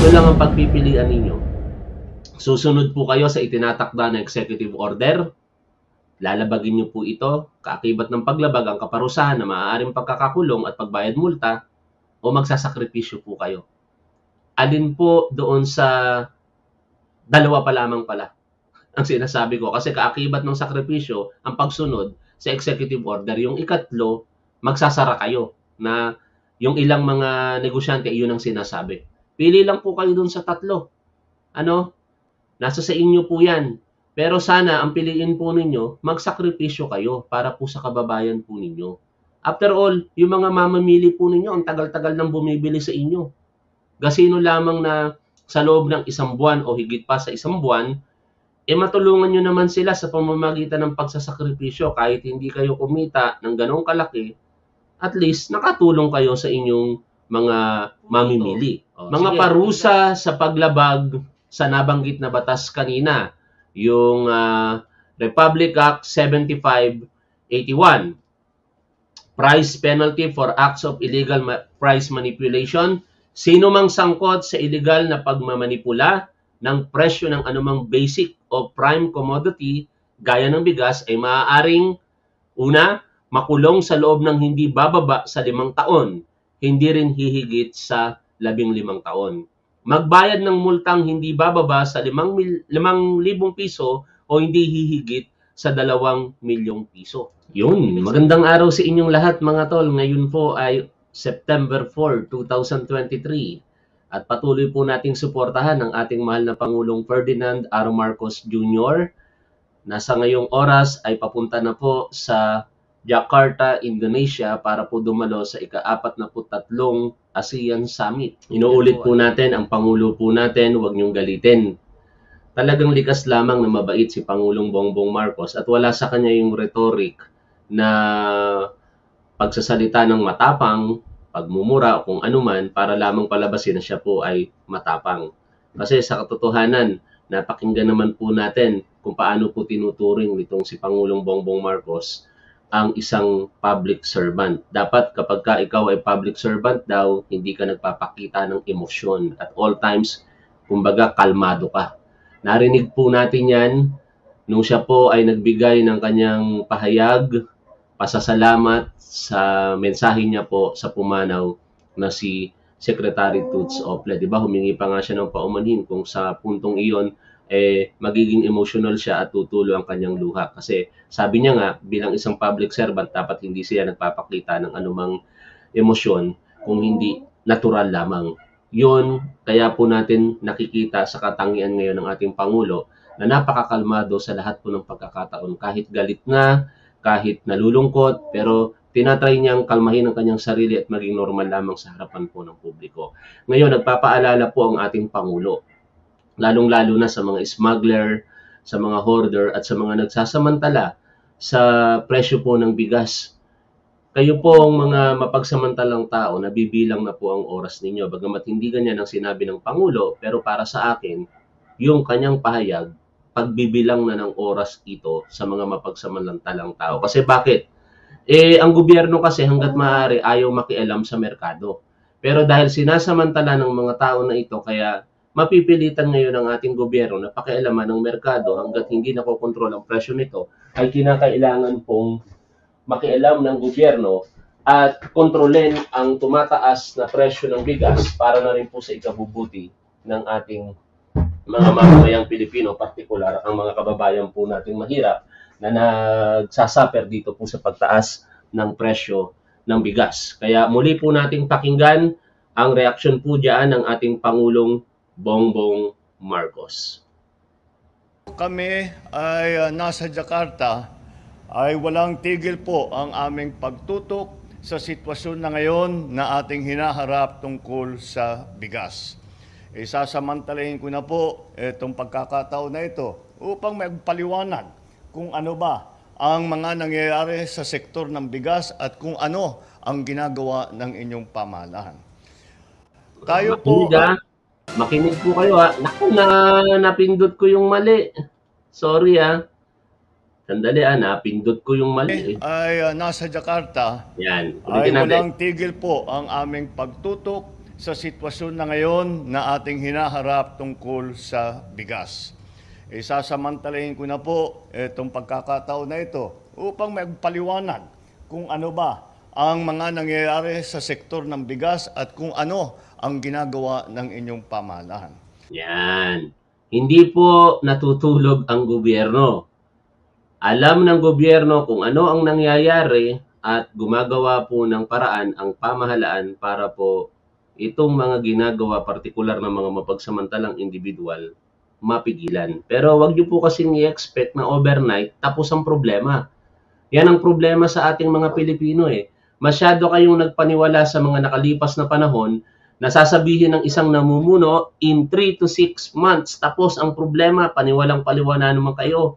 ito lang ang pagpipilian ninyo. Susunod po kayo sa itinatakda na executive order. Lalabagin niyo po ito, kaakibat ng paglabag ang kaparusahan na maaaring pagkakakulong at pagbayad multa o magsasakripisyo po kayo. Alin po doon sa dalawa pa lamang pala ang sinasabi ko. Kasi kaakibat ng sakripisyo, ang pagsunod sa executive order, yung ikatlo, magsasara kayo na yung ilang mga negosyante, yun ang sinasabi. Pili lang po kayo dun sa tatlo. Ano? Nasa sa inyo po yan. Pero sana ang piliin po ninyo, magsakripisyo kayo para po sa kababayan po ninyo. After all, yung mga mamamili po ninyo, ang tagal-tagal nang bumibili sa inyo. Gasino lamang na sa loob ng isang buwan o higit pa sa isang buwan, eh matulungan nyo naman sila sa pamamagitan ng pagsasakripisyo kahit hindi kayo kumita ng ganong kalaki, at least nakatulong kayo sa inyong mga mamimili. Oh, mga sige. parusa sa paglabag sa nabanggit na batas kanina, yung ah, Republic Act 7581. Price penalty for acts of illegal ma- price manipulation. Sino mang sangkot sa illegal na pagmamanipula ng presyo ng anumang basic o prime commodity gaya ng bigas ay maaaring una, makulong sa loob ng hindi bababa sa limang taon, hindi rin hihigit sa labing limang taon. Magbayad ng multang hindi bababa sa limang, mil, limang libong piso o hindi hihigit sa dalawang milyong piso. Yun, magandang araw sa inyong lahat mga tol. Ngayon po ay September 4, 2023 at patuloy po nating suportahan ang ating mahal na Pangulong Ferdinand R. Marcos Jr. Nasa ngayong oras ay papunta na po sa Jakarta, Indonesia para po dumalo sa ika-apat na po tatlong ASEAN Summit. Inuulit po natin ang Pangulo po natin, huwag niyong galitin. Talagang likas lamang na mabait si Pangulong Bongbong Marcos at wala sa kanya yung rhetoric na pagsasalita ng matapang, pagmumura o kung anuman para lamang palabasin na siya po ay matapang. Kasi sa katotohanan, napakinggan naman po natin kung paano po tinuturing nitong si Pangulong Bongbong Marcos ang isang public servant. Dapat kapag ka ikaw ay public servant daw, hindi ka nagpapakita ng emosyon. At all times, kumbaga, kalmado ka. Narinig po natin yan nung siya po ay nagbigay ng kanyang pahayag, pasasalamat sa mensahe niya po sa pumanaw na si Secretary Toots Ople. Di ba? Humingi pa nga siya ng paumanhin kung sa puntong iyon eh magiging emotional siya at tutulo ang kanyang luha. Kasi sabi niya nga, bilang isang public servant, dapat hindi siya nagpapakita ng anumang emosyon kung hindi natural lamang. Yun, kaya po natin nakikita sa katangian ngayon ng ating Pangulo na napakakalmado sa lahat po ng pagkakataon. Kahit galit na, kahit nalulungkot, pero tinatry niyang kalmahin ang kanyang sarili at maging normal lamang sa harapan po ng publiko. Ngayon, nagpapaalala po ang ating Pangulo lalong-lalo na sa mga smuggler, sa mga hoarder at sa mga nagsasamantala sa presyo po ng bigas. Kayo po ang mga mapagsamantalang tao, nabibilang na po ang oras ninyo. Bagamat hindi ganyan ang sinabi ng Pangulo, pero para sa akin, yung kanyang pahayag, pagbibilang na ng oras ito sa mga mapagsamantalang tao. Kasi bakit? Eh, ang gobyerno kasi hanggat maaari ayaw makialam sa merkado. Pero dahil sinasamantala ng mga tao na ito, kaya mapipilitan ngayon ng ating gobyerno na pakialaman ng merkado hanggat hindi nakokontrol ang presyo nito, ay kinakailangan pong makialam ng gobyerno at kontrolin ang tumataas na presyo ng bigas para na rin po sa ikabubuti ng ating mga mamamayang Pilipino, partikular ang mga kababayan po nating mahirap na nagsasaper dito po sa pagtaas ng presyo ng bigas. Kaya muli po nating pakinggan ang reaksyon po dyan ng ating Pangulong Bongbong Marcos. Kami ay uh, nasa Jakarta ay walang tigil po ang aming pagtutok sa sitwasyon na ngayon na ating hinaharap tungkol sa bigas. Isasamantalahin ko na po itong pagkakataon na ito upang magpaliwanag kung ano ba ang mga nangyayari sa sektor ng bigas at kung ano ang ginagawa ng inyong pamahalaan. Tayo po... Makinig, ah. Makinig po kayo ha. Naku, na, napindot ko yung mali. Sorry ha. Sandali ah, napindot ko yung mali. eh. ay uh, nasa Jakarta Yan, ay natin. walang tigil po ang aming pagtutok sa sitwasyon na ngayon na ating hinaharap tungkol sa bigas. Isasamantalahin ko na po itong pagkakataon na ito upang magpaliwanag kung ano ba ang mga nangyayari sa sektor ng bigas at kung ano ang ginagawa ng inyong pamahalaan. Yan. Hindi po natutulog ang gobyerno. Alam ng gobyerno kung ano ang nangyayari at gumagawa po ng paraan ang pamahalaan para po itong mga ginagawa partikular ng mga mapagsamantalang individual mapigilan. Pero wag niyo po kasing i-expect na overnight tapos ang problema. Yan ang problema sa ating mga Pilipino eh. Masyado kayong nagpaniwala sa mga nakalipas na panahon na sasabihin ng isang namumuno in 3 to 6 months. Tapos ang problema, paniwalang paliwana naman kayo.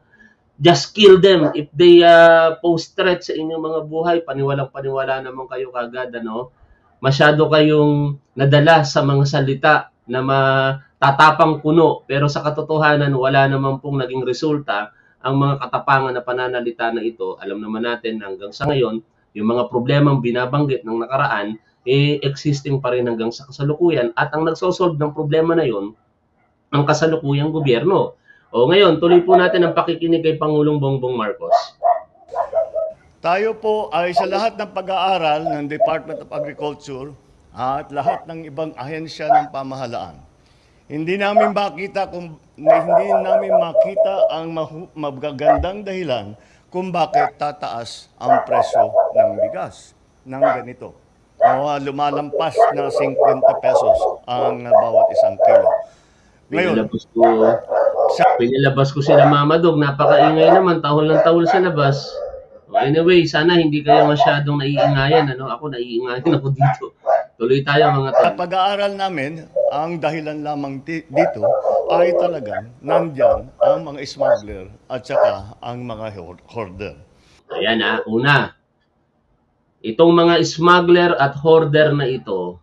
Just kill them. If they uh, post threat sa inyong mga buhay, paniwalang paniwala naman kayo kagad. Ano? Masyado kayong nadala sa mga salita na matatapang puno. Pero sa katotohanan, wala naman pong naging resulta ang mga katapangan na pananalita na ito. Alam naman natin hanggang sa ngayon, yung mga problemang binabanggit ng nakaraan, eh, existing pa rin hanggang sa kasalukuyan at ang nagsosolve ng problema na yon ang kasalukuyang gobyerno. O ngayon, tuloy po natin ang pakikinig kay Pangulong Bongbong Marcos. Tayo po ay sa lahat ng pag-aaral ng Department of Agriculture at lahat ng ibang ahensya ng pamahalaan. Hindi namin makita kung hindi namin makita ang magagandang dahilan kung bakit tataas ang presyo ng bigas ng ganito. O lumalampas na 50 pesos ang bawat isang kilo. Ngayon, Pinilabas ko, sa pinilabas ko sila Mamadog, napakaingay naman, tahol ng tahol sa labas. O anyway, sana hindi kayo masyadong naiingayan. Ano? Ako, naiingayan ako dito. Tuloy tayo mga Sa tol. pag-aaral namin, ang dahilan lamang dito ay talagang nandyan ang mga smuggler at saka ang mga hoarder. Ayan ha, una. Itong mga smuggler at hoarder na ito,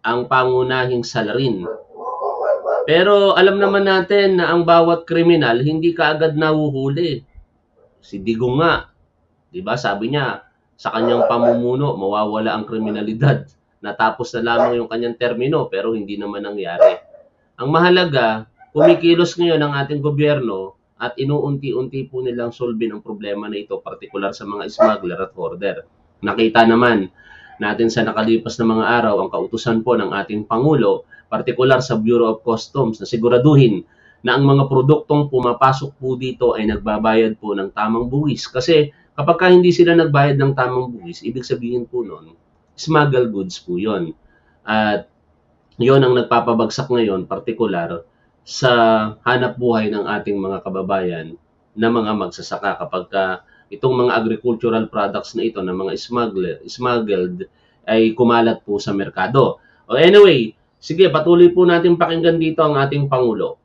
ang pangunahing salarin. Pero alam naman natin na ang bawat kriminal hindi kaagad nahuhuli. Si Digong nga, 'di ba? Sabi niya, sa kanyang pamumuno mawawala ang kriminalidad. Natapos na lamang yung kanyang termino pero hindi naman nangyari. Ang mahalaga, kumikilos ngayon ang ating gobyerno at inuunti-unti po nilang solvin ang problema na ito, partikular sa mga smuggler at hoarder. Nakita naman natin sa nakalipas na mga araw ang kautusan po ng ating Pangulo, partikular sa Bureau of Customs, na siguraduhin na ang mga produktong pumapasok po dito ay nagbabayad po ng tamang buwis. Kasi kapag ka hindi sila nagbayad ng tamang buwis, ibig sabihin po nun, smuggle goods po yon. At yon ang nagpapabagsak ngayon, partikular sa hanap buhay ng ating mga kababayan na mga magsasaka kapag ka itong mga agricultural products na ito na mga smuggler, smuggled ay kumalat po sa merkado. O anyway, sige, patuloy po natin pakinggan dito ang ating Pangulo.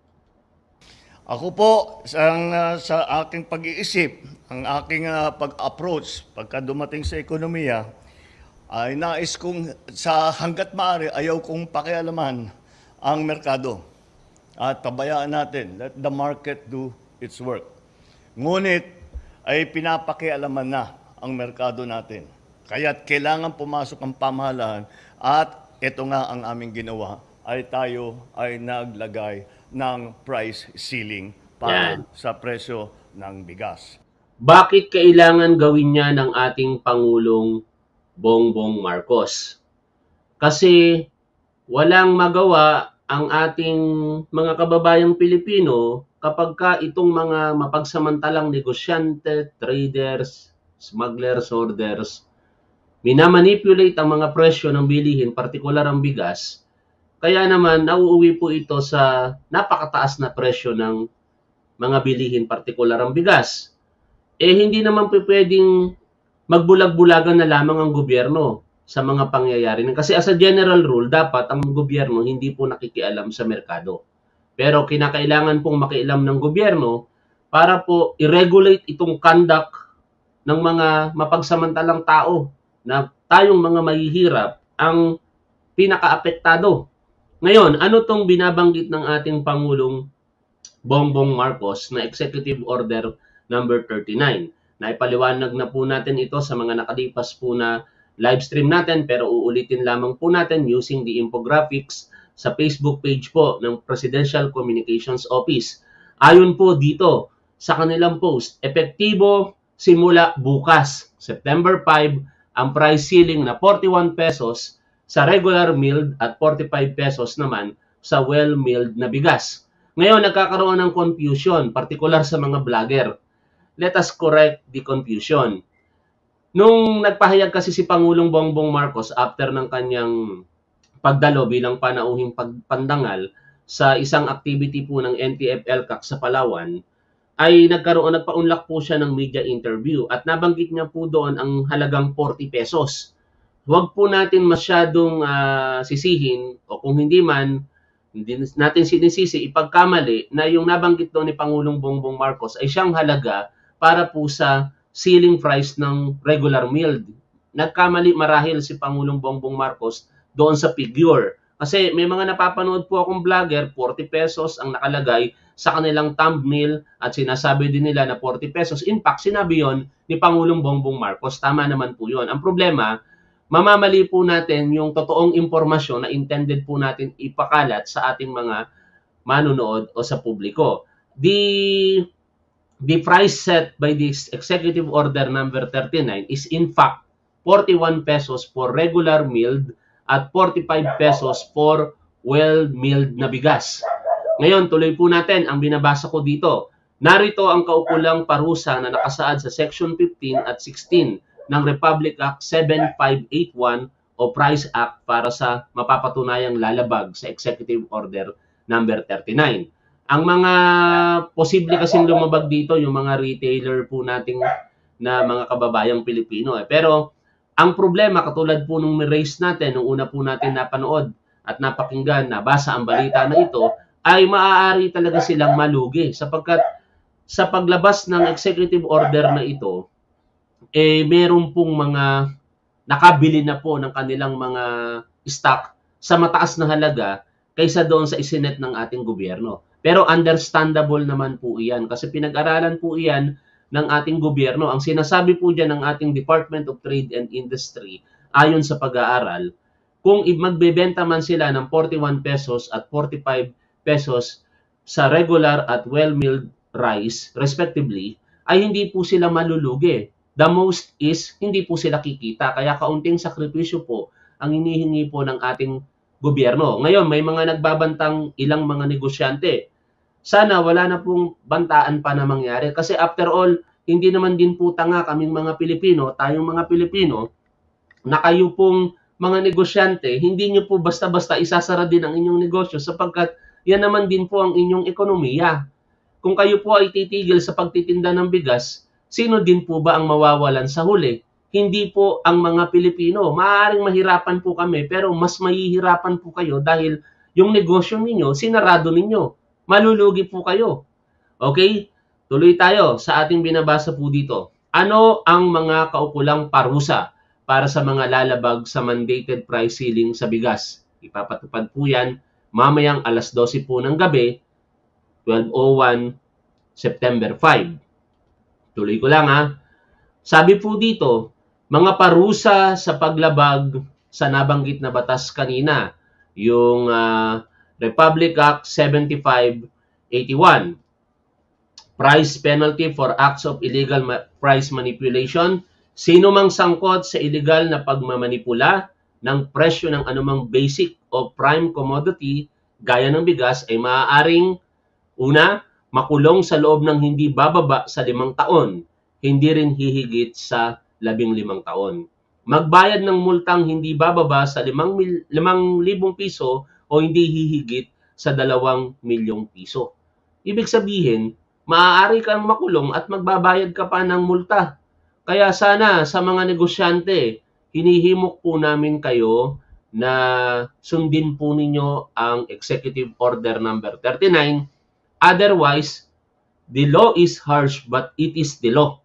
Ako po, sa, sa aking pag-iisip, ang aking ah, pag-approach pagka dumating sa ekonomiya, ay nais kong sa hanggat maaari ayaw kong pakialaman ang merkado. At pabayaan natin, let the market do its work. Ngunit ay pinapakialaman na ang merkado natin. Kaya't kailangan pumasok ang pamahalaan at ito nga ang aming ginawa ay tayo ay naglagay ng price ceiling para Yan. sa presyo ng bigas. Bakit kailangan gawin niya ng ating Pangulong Bongbong Marcos? Kasi walang magawa ang ating mga kababayang Pilipino kapag ka itong mga mapagsamantalang negosyante, traders, smugglers, hoarders, minamanipulate ang mga presyo ng bilihin, partikular ang bigas, kaya naman nauuwi po ito sa napakataas na presyo ng mga bilihin, partikular ang bigas eh hindi naman pwedeng magbulag-bulagan na lamang ang gobyerno sa mga pangyayari. Kasi as a general rule, dapat ang gobyerno hindi po nakikialam sa merkado. Pero kinakailangan pong makialam ng gobyerno para po i-regulate itong conduct ng mga mapagsamantalang tao na tayong mga mahihirap ang pinakaapektado. Ngayon, ano tong binabanggit ng ating Pangulong Bongbong Marcos na Executive Order number 39. Naipaliwanag na po natin ito sa mga nakalipas po na live stream natin pero uulitin lamang po natin using the infographics sa Facebook page po ng Presidential Communications Office. Ayon po dito sa kanilang post, epektibo simula bukas, September 5, ang price ceiling na 41 pesos sa regular milled at 45 pesos naman sa well-milled na bigas. Ngayon, nagkakaroon ng confusion, particular sa mga vlogger. Let us correct the confusion. Nung nagpahayag kasi si Pangulong Bongbong Marcos after ng kanyang pagdalo bilang panauhing pagpandangal sa isang activity po ng NTF-LCAC sa Palawan, ay nagkaroon, nagpaunlak po siya ng media interview at nabanggit niya po doon ang halagang 40 pesos. Huwag po natin masyadong uh, sisihin o kung hindi man, hindi natin sinisisi, ipagkamali na yung nabanggit doon ni Pangulong Bongbong Marcos ay siyang halaga para po sa ceiling price ng regular meal. Nagkamali marahil si Pangulong Bongbong Marcos doon sa figure. Kasi may mga napapanood po akong vlogger, 40 pesos ang nakalagay sa kanilang thumbnail at sinasabi din nila na 40 pesos. In fact, sinabi yon ni Pangulong Bongbong Marcos. Tama naman po yon. Ang problema, mamamali po natin yung totoong impormasyon na intended po natin ipakalat sa ating mga manunood o sa publiko. The the price set by this executive order number 39 is in fact 41 pesos for regular milled at 45 pesos for well-milled na bigas. Ngayon, tuloy po natin ang binabasa ko dito. Narito ang kaukulang parusa na nakasaad sa Section 15 at 16 ng Republic Act 7581 o Price Act para sa mapapatunayang lalabag sa Executive Order number 39. Ang mga posible kasing lumabag dito, yung mga retailer po nating na mga kababayang Pilipino. Eh. Pero ang problema, katulad po nung race natin, nung una po natin napanood at napakinggan, nabasa ang balita na ito, ay maaari talaga silang malugi sapagkat sa paglabas ng executive order na ito, eh meron pong mga nakabili na po ng kanilang mga stock sa mataas na halaga kaysa doon sa isinet ng ating gobyerno. Pero understandable naman po iyan kasi pinag-aralan po iyan ng ating gobyerno. Ang sinasabi po dyan ng ating Department of Trade and Industry ayon sa pag-aaral, kung magbebenta man sila ng 41 pesos at 45 pesos sa regular at well-milled rice, respectively, ay hindi po sila malulugi. The most is hindi po sila kikita. Kaya kaunting sakripisyo po ang inihingi po ng ating gobyerno. Ngayon, may mga nagbabantang ilang mga negosyante. Sana wala na pong bantaan pa na mangyari. Kasi after all, hindi naman din po tanga kaming mga Pilipino, tayong mga Pilipino, na kayo pong mga negosyante, hindi nyo po basta-basta isasara din ang inyong negosyo sapagkat yan naman din po ang inyong ekonomiya. Kung kayo po ay titigil sa pagtitinda ng bigas, sino din po ba ang mawawalan sa huli? Hindi po ang mga Pilipino. Maaaring mahirapan po kami, pero mas mahihirapan po kayo dahil yung negosyo ninyo, sinarado ninyo. Malulugi po kayo. Okay? Tuloy tayo sa ating binabasa po dito. Ano ang mga kaukulang parusa para sa mga lalabag sa mandated price ceiling sa bigas? Ipapatupad po yan mamayang alas 12 po ng gabi, 12.01 September 5. Tuloy ko lang ha. Sabi po dito, mga parusa sa paglabag sa nabanggit na batas kanina, yung uh, Republic Act 7581. Price penalty for acts of illegal ma- price manipulation. Sino mang sangkot sa illegal na pagmamanipula ng presyo ng anumang basic o prime commodity gaya ng bigas ay maaaring una, makulong sa loob ng hindi bababa sa limang taon, hindi rin hihigit sa labing limang taon. Magbayad ng multang hindi bababa sa limang, mil, limang libong piso o hindi hihigit sa dalawang milyong piso. Ibig sabihin, maaari kang makulong at magbabayad ka pa ng multa. Kaya sana sa mga negosyante, hinihimok po namin kayo na sundin po ninyo ang Executive Order number 39. Otherwise, the law is harsh but it is the law.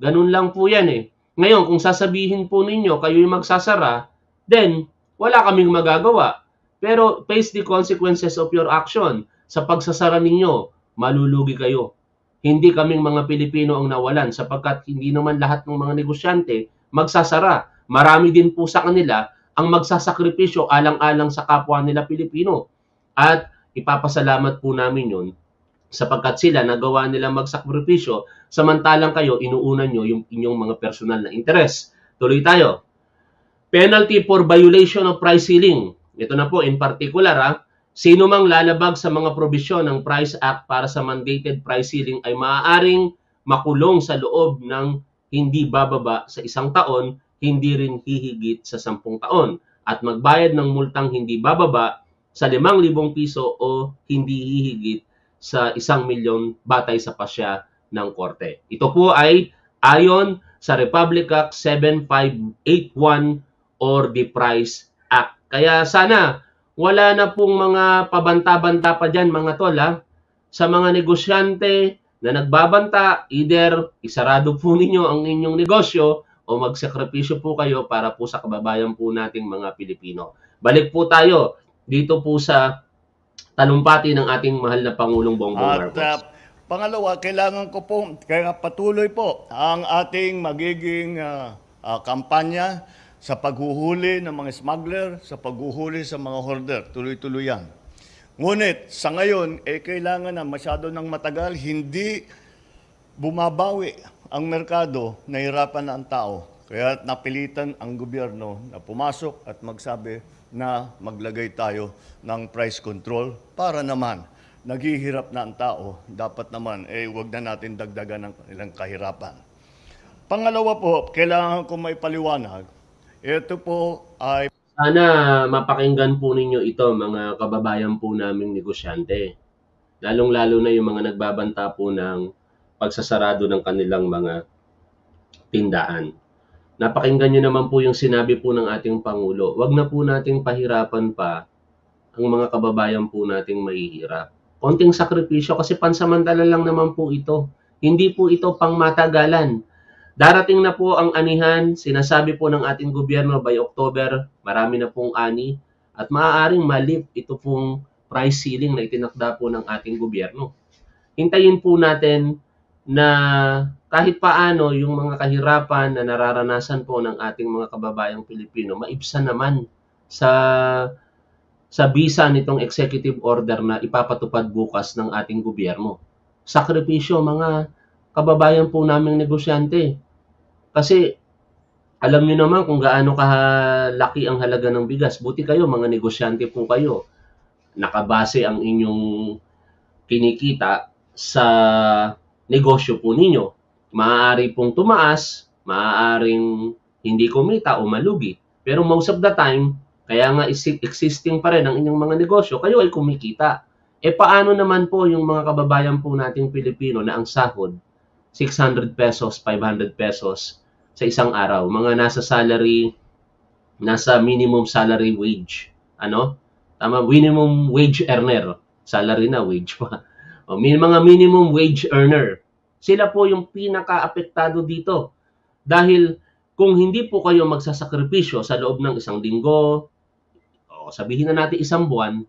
Ganun lang po yan eh. Ngayon, kung sasabihin po ninyo kayo yung magsasara, then wala kaming magagawa. Pero face the consequences of your action. Sa pagsasara ninyo, malulugi kayo. Hindi kaming mga Pilipino ang nawalan sapagkat hindi naman lahat ng mga negosyante magsasara. marami din po sa kanila ang magsasakripisyo alang-alang sa kapwa nila Pilipino. At ipapasalamat po namin yun sapagkat sila nagawa nila magsakripisyo samantalang kayo inuunan nyo yung inyong mga personal na interes. Tuloy tayo. Penalty for violation of price ceiling. Ito na po in particular ha, sino mang lalabag sa mga probisyon ng Price Act para sa mandated price ceiling ay maaaring makulong sa loob ng hindi bababa sa isang taon hindi rin hihigit sa 10 taon at magbayad ng multang hindi bababa sa 5,000 piso o hindi hihigit sa 1 milyon batay sa pasya ng korte. Ito po ay ayon sa Republic Act 7581 or the Price. Kaya sana wala na pong mga pabanta-banta pa dyan mga tol ha? sa mga negosyante na nagbabanta, either isarado po ninyo ang inyong negosyo o magsakripisyo po kayo para po sa kababayan po nating mga Pilipino. Balik po tayo dito po sa talumpati ng ating mahal na Pangulong Bongbong At Marcos. uh, pangalawa, kailangan ko po, kaya patuloy po ang ating magiging ah, ah, kampanya sa paghuhuli ng mga smuggler, sa paghuhuli sa mga hoarder. Tuloy-tuloy yan. Ngunit sa ngayon, eh, kailangan na masyado ng matagal, hindi bumabawi ang merkado, nahirapan na ang tao. Kaya napilitan ang gobyerno na pumasok at magsabi na maglagay tayo ng price control para naman naghihirap na ang tao. Dapat naman, eh, wag na natin dagdagan ng kanilang kahirapan. Pangalawa po, kailangan ko may paliwanag. Ito po ay Sana mapakinggan po ninyo ito mga kababayan po naming negosyante. Lalong-lalo na yung mga nagbabanta po ng pagsasarado ng kanilang mga tindahan. Napakinggan nyo naman po yung sinabi po ng ating Pangulo. Huwag na po nating pahirapan pa ang mga kababayan po nating mahihirap. Konting sakripisyo kasi pansamantala lang naman po ito. Hindi po ito pang matagalan. Darating na po ang anihan, sinasabi po ng ating gobyerno by October, marami na pong ani at maaaring malip ito pong price ceiling na itinakda po ng ating gobyerno. Hintayin po natin na kahit paano yung mga kahirapan na nararanasan po ng ating mga kababayang Pilipino, maibsan naman sa sa bisa nitong executive order na ipapatupad bukas ng ating gobyerno. Sakripisyo mga kababayan po naming negosyante. Kasi alam niyo naman kung gaano kalaki ang halaga ng bigas. Buti kayo, mga negosyante po kayo. Nakabase ang inyong kinikita sa negosyo po ninyo. Maaari pong tumaas, maaaring hindi kumita o malugi. Pero most of the time, kaya nga existing pa rin ang inyong mga negosyo, kayo ay kumikita. E paano naman po yung mga kababayan po nating Pilipino na ang sahod, 600 pesos, 500 pesos sa isang araw. Mga nasa salary, nasa minimum salary wage. Ano? Tama, minimum wage earner. Salary na, wage pa. O, mga minimum wage earner. Sila po yung pinaka-apektado dito. Dahil kung hindi po kayo magsasakripisyo sa loob ng isang linggo, o sabihin na natin isang buwan,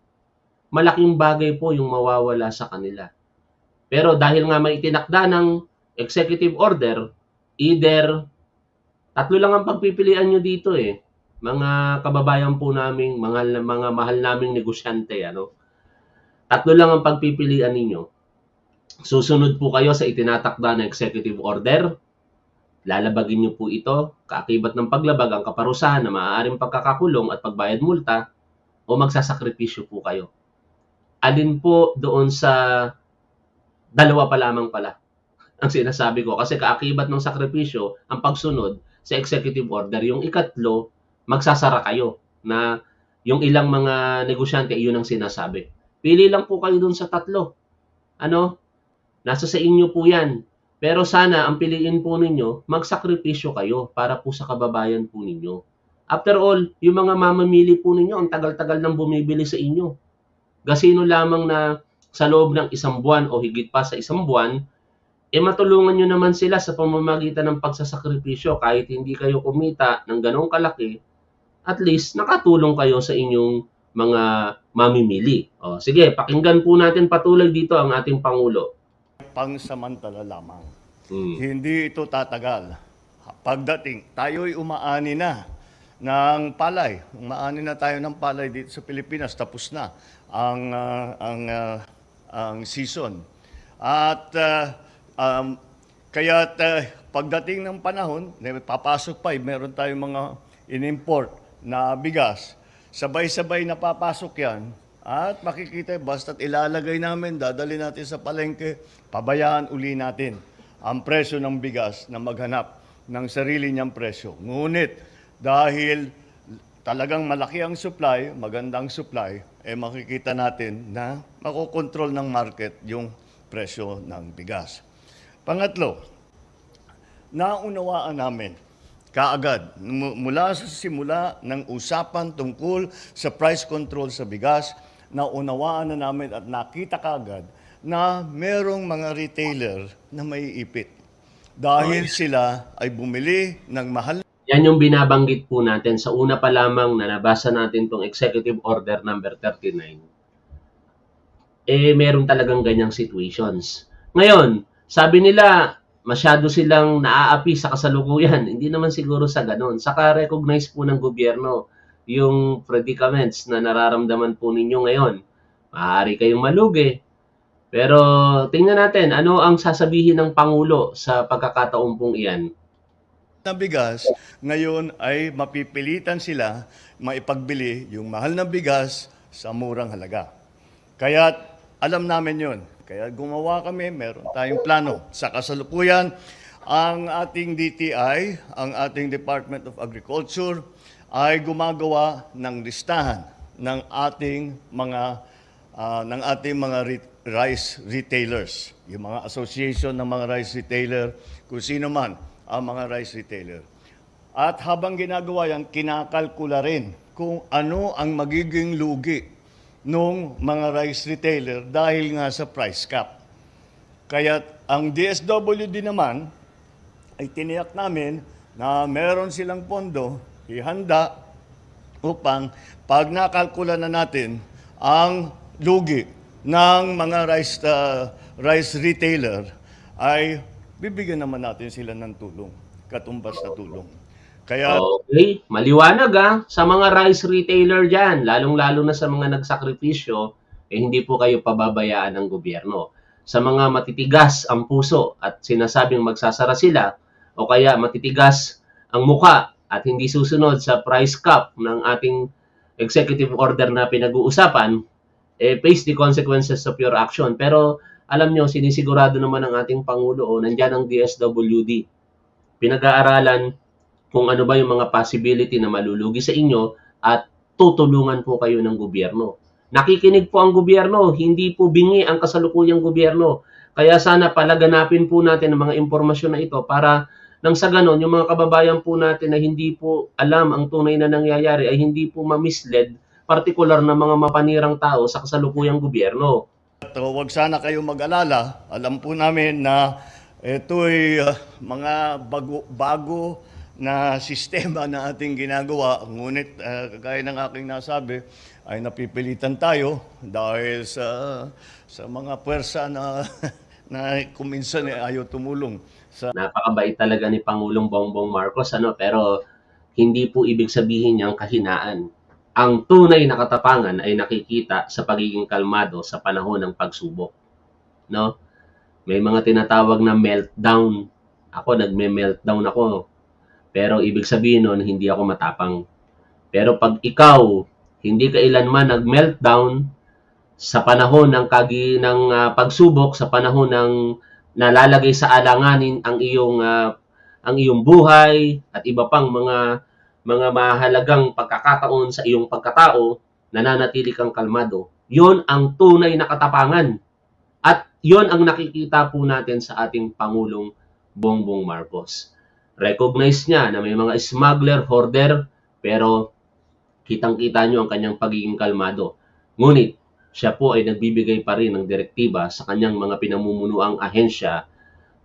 malaking bagay po yung mawawala sa kanila. Pero dahil nga may itinakda ng executive order, either tatlo lang ang pagpipilian nyo dito eh. Mga kababayan po naming, mga, mga mahal naming negosyante, ano. Tatlo lang ang pagpipilian ninyo. Susunod po kayo sa itinatakda na executive order. Lalabagin nyo po ito. Kaakibat ng paglabag ang kaparusahan na maaaring pagkakakulong at pagbayad multa o magsasakripisyo po kayo. Alin po doon sa dalawa pa lamang pala ang sinasabi ko. Kasi kaakibat ng sakripisyo, ang pagsunod sa executive order, yung ikatlo, magsasara kayo na yung ilang mga negosyante, yun ang sinasabi. Pili lang po kayo dun sa tatlo. Ano? Nasa sa inyo po yan. Pero sana ang piliin po ninyo, magsakripisyo kayo para po sa kababayan po ninyo. After all, yung mga mamamili po ninyo, ang tagal-tagal nang bumibili sa inyo. Gasino lamang na sa loob ng isang buwan o higit pa sa isang buwan, eh matulungan nyo naman sila sa pamamagitan ng pagsasakripisyo kahit hindi kayo kumita ng ganong kalaki, at least nakatulong kayo sa inyong mga mamimili. O, sige, pakinggan po natin patuloy dito ang ating Pangulo. pangsamantala lamang. Hmm. Hindi ito tatagal. pagdating, tayo'y umaani na ng palay. Umaani na tayo ng palay dito sa Pilipinas. Tapos na ang, ah, ang, ah, ang season. At ah, um, kaya pagdating ng panahon, papasok pa, eh, meron tayong mga in-import na bigas. Sabay-sabay na papasok yan. At makikita, basta't ilalagay namin, dadali natin sa palengke, pabayaan uli natin ang presyo ng bigas na maghanap ng sarili niyang presyo. Ngunit dahil talagang malaki ang supply, magandang supply, eh makikita natin na makokontrol ng market yung presyo ng bigas. Pangatlo, naunawaan namin kaagad mu- mula sa simula ng usapan tungkol sa price control sa bigas, naunawaan na namin at nakita kaagad na merong mga retailer na may ipit. Dahil sila ay bumili ng mahal Yan yung binabanggit po natin sa una pa lamang na nabasa natin tong Executive Order number 39. Eh, meron talagang ganyang situations. Ngayon, sabi nila, masyado silang naaapi sa kasalukuyan. Hindi naman siguro sa ganun. Saka recognize po ng gobyerno yung predicaments na nararamdaman po ninyo ngayon. Maaari kayong malugi. Pero tingnan natin, ano ang sasabihin ng Pangulo sa pagkakataon pong iyan? na bigas, ngayon ay mapipilitan sila maipagbili yung mahal na bigas sa murang halaga. Kaya alam namin yon. Kaya gumawa kami, meron tayong plano. Sa kasalukuyan, ang ating DTI, ang ating Department of Agriculture, ay gumagawa ng listahan ng ating mga ah, ng ating mga re- rice retailers, yung mga association ng mga rice retailer, kung sino man ang mga rice retailer. At habang ginagawa yan, kinakalkula rin kung ano ang magiging lugi ng mga rice retailer dahil nga sa price cap. Kaya ang DSWD naman ay tiniyak namin na meron silang pondo ihanda upang pag nakalkula na natin ang lugi ng mga rice, uh, rice retailer ay bibigyan naman natin sila ng tulong, katumbas na tulong. Kaya Okay, maliwanag ah. Sa mga rice retailer dyan, lalong-lalo na sa mga nagsakripisyo, eh hindi po kayo pababayaan ng gobyerno. Sa mga matitigas ang puso at sinasabing magsasara sila, o kaya matitigas ang muka at hindi susunod sa price cap ng ating executive order na pinag-uusapan, eh, face the consequences of your action. Pero alam nyo, sinisigurado naman ng ating Pangulo, o nandyan ang DSWD. Pinag-aaralan kung ano ba yung mga possibility na malulugi sa inyo at tutulungan po kayo ng gobyerno. Nakikinig po ang gobyerno, hindi po bingi ang kasalukuyang gobyerno. Kaya sana palaganapin po natin ang mga impormasyon na ito para nang sa ganon, yung mga kababayan po natin na hindi po alam ang tunay na nangyayari ay hindi po mamisled, partikular na mga mapanirang tao sa kasalukuyang gobyerno. At huwag sana kayo mag-alala. Alam po namin na ito'y uh, mga bago, bago na sistema na ating ginagawa. Ngunit, uh, kagaya ng aking nasabi, ay napipilitan tayo dahil sa, sa mga puwersa na, na kuminsan eh, ayaw tumulong. Sa, Napakabait talaga ni Pangulong Bongbong Marcos ano pero hindi po ibig sabihin niyang kahinaan. Ang tunay na katapangan ay nakikita sa pagiging kalmado sa panahon ng pagsubok. No? May mga tinatawag na meltdown. Ako nagme-meltdown ako. Pero ibig sabihin nun hindi ako matapang. Pero pag ikaw hindi ka ilanman nag-meltdown sa panahon ng kagi ng ah, pagsubok, sa panahon ng nalalagay sa alanganin ang iyong ah, ang iyong buhay at iba pang mga mga mahalagang pagkakataon sa iyong pagkatao, nananatili kang kalmado. 'Yon ang tunay na katapangan. At 'yon ang nakikita po natin sa ating Pangulong Bongbong Marcos. Recognize niya na may mga smuggler, hoarder, pero kitang-kita niyo ang kanyang pagiging kalmado. Ngunit, siya po ay nagbibigay pa rin ng direktiba sa kanyang mga pinamumunuang ahensya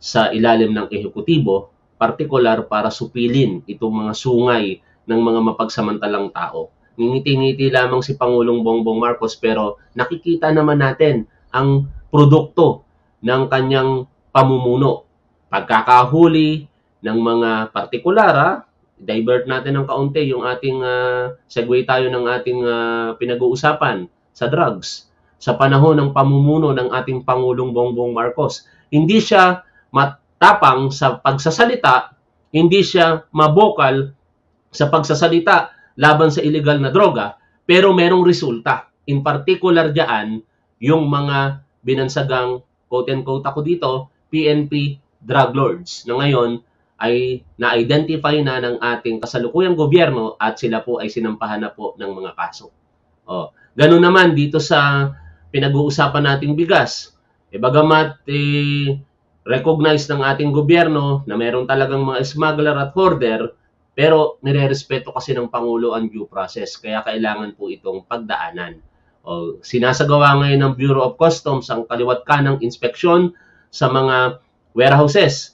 sa ilalim ng ehekutibo, partikular para supilin itong mga sungay ng mga mapagsamantalang tao. Ngingiti-ngiti lamang si Pangulong Bongbong Marcos pero nakikita naman natin ang produkto ng kanyang pamumuno. Pagkakahuli ng mga partikular, ha? divert natin ng kaunti yung ating uh, segue tayo ng ating uh, pinag-uusapan sa drugs sa panahon ng pamumuno ng ating Pangulong Bongbong Marcos. Hindi siya matapang sa pagsasalita, hindi siya mabokal sa pagsasalita laban sa illegal na droga, pero merong resulta. In particular diyan, yung mga binansagang quote-unquote ako dito, PNP drug lords na ngayon ay na-identify na ng ating kasalukuyang gobyerno at sila po ay sinampahan na po ng mga kaso. Oh, ganun naman dito sa pinag-uusapan nating bigas. E bagamat eh, recognize ng ating gobyerno na meron talagang mga smuggler at hoarder, pero nire-respeto kasi ng Pangulo ang due process, kaya kailangan po itong pagdaanan. O, sinasagawa ngayon ng Bureau of Customs ang kaliwat kanang inspeksyon sa mga warehouses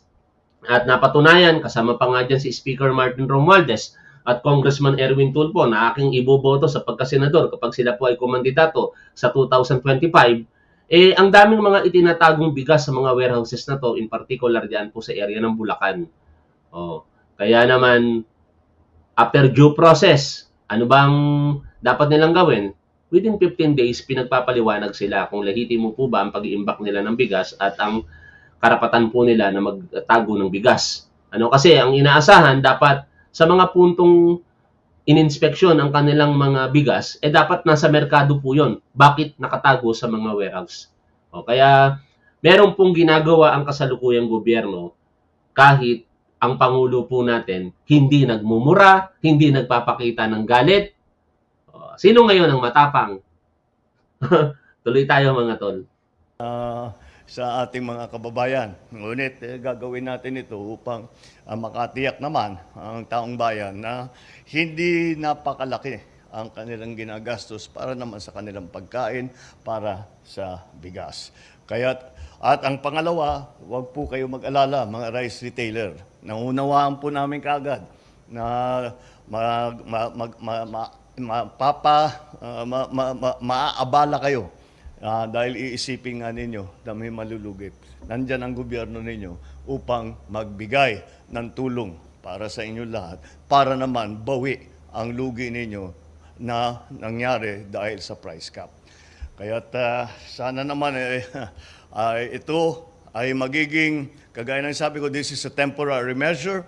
at napatunayan, kasama pa nga dyan si Speaker Martin Romualdez at Congressman Erwin Tulfo na aking iboboto sa pagkasenador kapag sila po ay kumandidato sa 2025, eh ang daming mga itinatagong bigas sa mga warehouses na to, in particular diyan po sa area ng Bulacan. Oh, kaya naman after due process, ano bang dapat nilang gawin? Within 15 days, pinagpapaliwanag sila kung lehitimo po ba ang pag-iimbak nila ng bigas at ang karapatan po nila na magtago ng bigas. Ano kasi ang inaasahan dapat sa mga puntong ininspeksyon ang kanilang mga bigas, eh dapat nasa merkado po yon. Bakit nakatago sa mga warehouse? O, kaya meron pong ginagawa ang kasalukuyang gobyerno kahit ang Pangulo po natin hindi nagmumura, hindi nagpapakita ng galit. O, sino ngayon ang matapang? Tuloy tayo mga tol. Uh, sa ating mga kababayan. Ngunit eh, gagawin natin ito upang uh, makatiyak naman ang taong bayan na hindi napakalaki ang kanilang ginagastos para naman sa kanilang pagkain, para sa bigas. Kaya at ang pangalawa, huwag po kayo mag-alala mga rice retailer. Nangunawaan po namin kagad na mag, mag, mag, ma, ma, mapapa, uh, ma, ma, ma, maaabala kayo uh, dahil iisipin nga ninyo na may malulugip. Nandyan ang gobyerno ninyo upang magbigay ng tulong para sa inyo lahat, para naman bawi ang lugi ninyo na nangyari dahil sa price cap. Kaya uh, sana naman eh, uh, ito ay magiging, kagaya ng sabi ko, this is a temporary measure.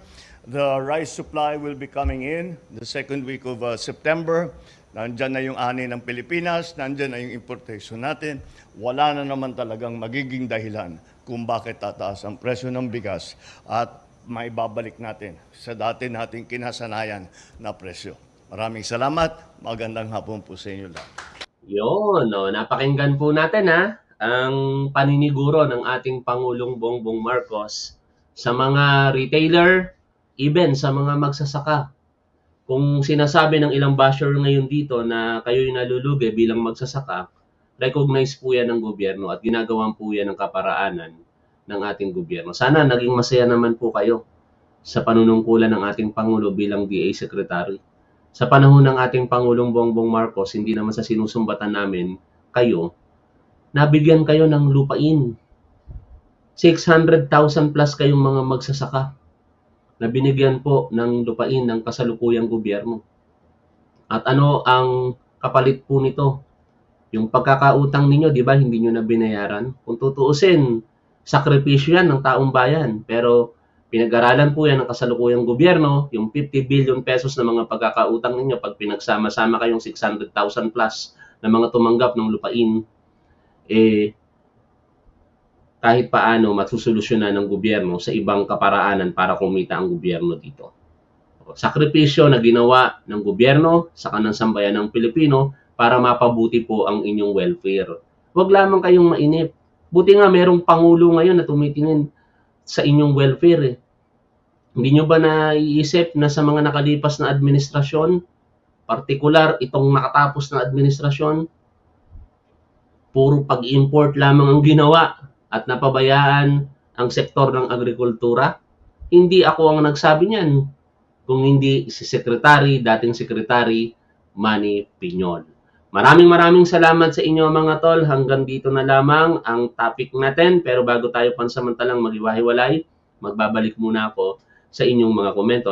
The rice supply will be coming in the second week of uh, September. Nandyan na yung ani ng Pilipinas, nandyan na yung importation natin. Wala na naman talagang magiging dahilan kung bakit tataas ang presyo ng bigas at maibabalik natin sa dati nating kinasanayan na presyo. Maraming salamat. Magandang hapon po sa inyo lahat. Yun, no, napakinggan po natin ha, ang paniniguro ng ating Pangulong Bongbong Marcos sa mga retailer, even sa mga magsasaka kung sinasabi ng ilang basher ngayon dito na kayo'y nalulugi bilang magsasaka, recognize po yan ng gobyerno at ginagawan po yan ng kaparaanan ng ating gobyerno. Sana naging masaya naman po kayo sa panunungkulan ng ating Pangulo bilang DA Secretary. Sa panahon ng ating Pangulong Bongbong Marcos, hindi naman sa sinusumbatan namin kayo, nabigyan kayo ng lupain. 600,000 plus kayong mga magsasaka na binigyan po ng lupain ng kasalukuyang gobyerno. At ano ang kapalit po nito? Yung pagkakautang ninyo, di ba, hindi nyo na binayaran? Kung tutuusin, sakripisyo yan ng taong bayan. Pero pinag-aralan po yan ng kasalukuyang gobyerno, yung 50 billion pesos na mga pagkakautang ninyo, pag pinagsama-sama kayong 600,000 plus na mga tumanggap ng lupain, eh, kahit paano masusolusyonan ng gobyerno sa ibang kaparaanan para kumita ang gobyerno dito. Sakripisyo na ginawa ng gobyerno sa kanang sambayan ng Pilipino para mapabuti po ang inyong welfare. Huwag lamang kayong mainip. Buti nga merong pangulo ngayon na tumitingin sa inyong welfare. Eh. Hindi nyo ba naiisip na sa mga nakalipas na administrasyon, partikular itong nakatapos na administrasyon, puro pag-import lamang ang ginawa at napabayaan ang sektor ng agrikultura? Hindi ako ang nagsabi niyan, kung hindi si Secretary, dating Secretary Manny Piñol. Maraming maraming salamat sa inyo mga tol. Hanggang dito na lamang ang topic natin. Pero bago tayo pansamantalang magiwahiwalay, magbabalik muna ako sa inyong mga komento.